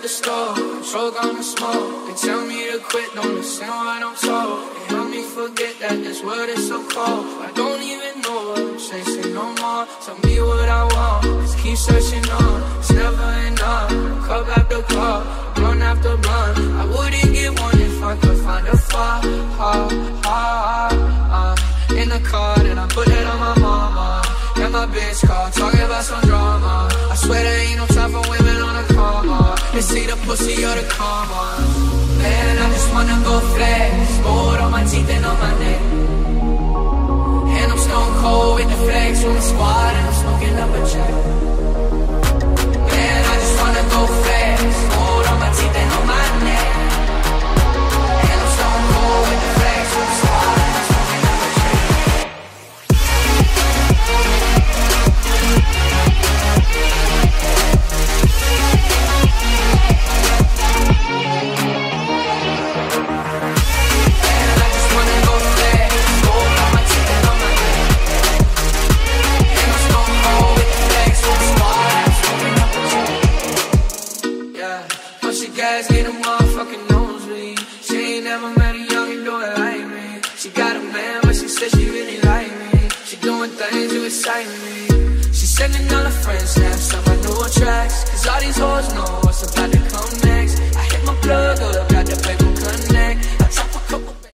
the store, control gonna smoke. They tell me to quit, don't listen what I'm told. They help me forget that this world is so cold. I don't even know what I'm chasing no more. Tell me what I want, just keep searching on. It's never enough. Cup after cup, blunt after blunt. I wouldn't get one if I could find a uh, in the car, and I put it on my mama. And my bitch call, talking about some drama. I swear there ain't no time for women on see the pussy or the karma. Man, I just wanna go flex. Gold on my teeth and on push the gas, get a motherfucking nosebleed. She ain't never met a youngin' do like me. She got a man, but she said she really like me. She doing things to excite me. She sending all her friends snaps on my new tracks. Cause all these hoes